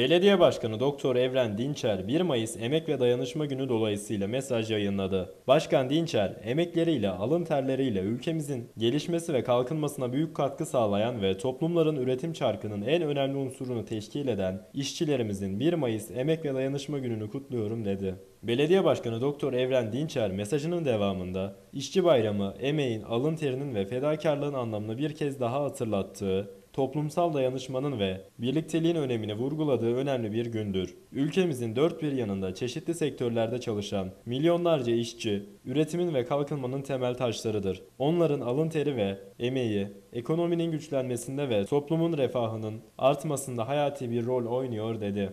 Belediye Başkanı Doktor Evren Dinçer 1 Mayıs Emek ve Dayanışma Günü dolayısıyla mesaj yayınladı. Başkan Dinçer, emekleriyle, alın terleriyle ülkemizin gelişmesi ve kalkınmasına büyük katkı sağlayan ve toplumların üretim çarkının en önemli unsurunu teşkil eden işçilerimizin 1 Mayıs Emek ve Dayanışma Günü'nü kutluyorum dedi. Belediye Başkanı Doktor Evren Dinçer mesajının devamında işçi bayramı, emeğin, alın terinin ve fedakarlığın anlamını bir kez daha hatırlattığı, toplumsal dayanışmanın ve birlikteliğin önemini vurguladığı önemli bir gündür. Ülkemizin dört bir yanında çeşitli sektörlerde çalışan milyonlarca işçi, üretimin ve kalkınmanın temel taşlarıdır. Onların alın teri ve emeği, ekonominin güçlenmesinde ve toplumun refahının artmasında hayati bir rol oynuyor dedi.